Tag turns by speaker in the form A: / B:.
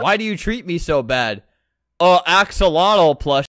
A: Why do you treat me so bad? Uh, axolotl plush.